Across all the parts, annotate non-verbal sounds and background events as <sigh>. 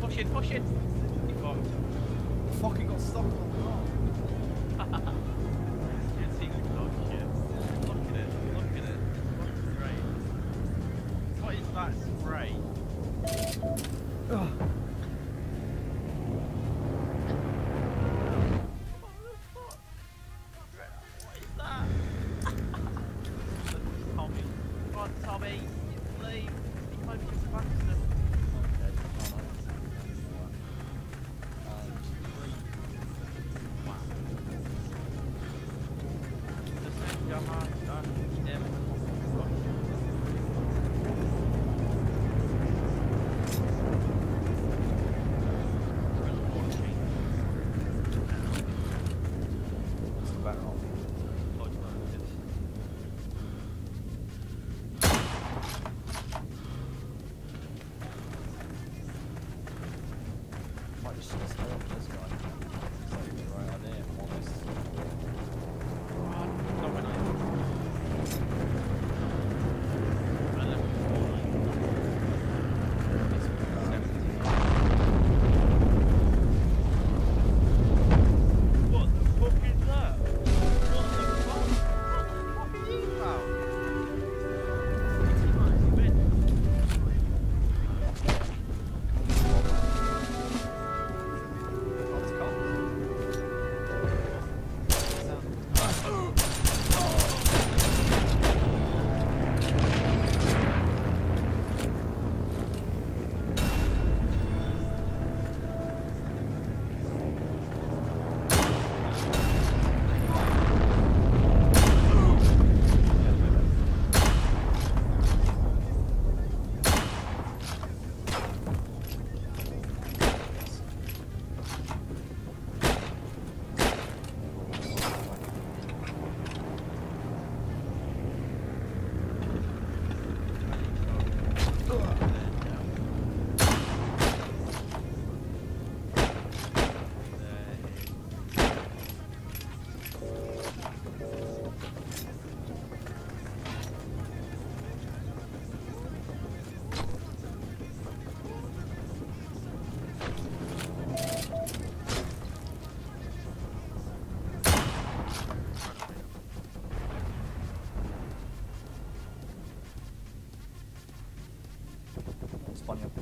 Push it, push it! The same Jahan, that, him. 本によって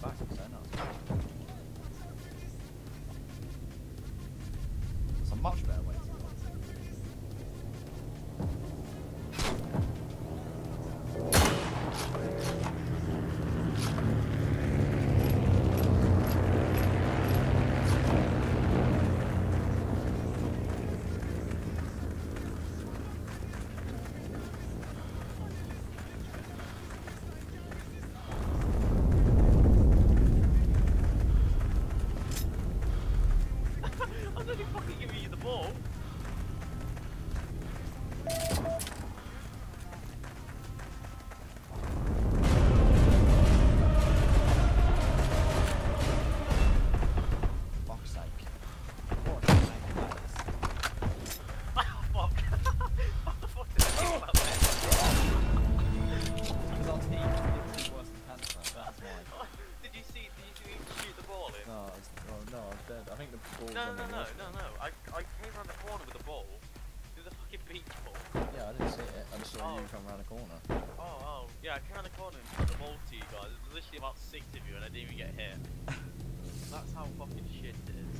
oh. you come around the corner. Oh, oh, yeah, I came around the corner and shot the ball to you guys. There's literally about six of you and I didn't even get hit. <laughs> That's how fucking shit it is.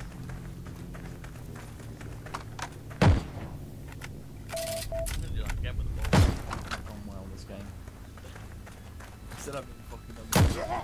I'm gonna do that again with the ball. I've done well this game. <laughs> Instead of being fucking done.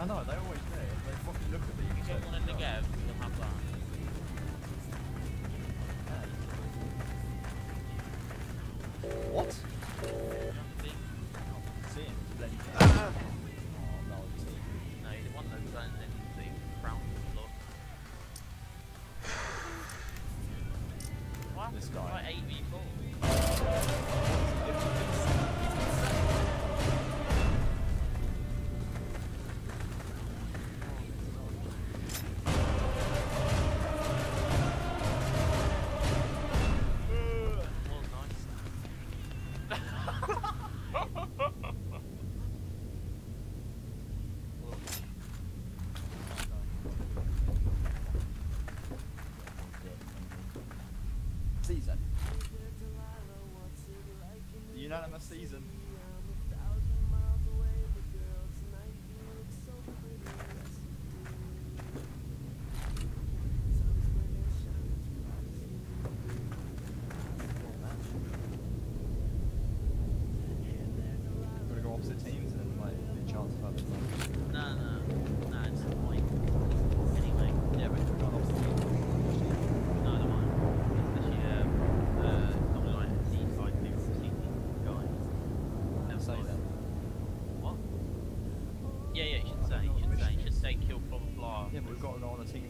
I know, they always do. They fucking look at me. You don't want them to go, you'll have that. What? season. him, we've got a lot of team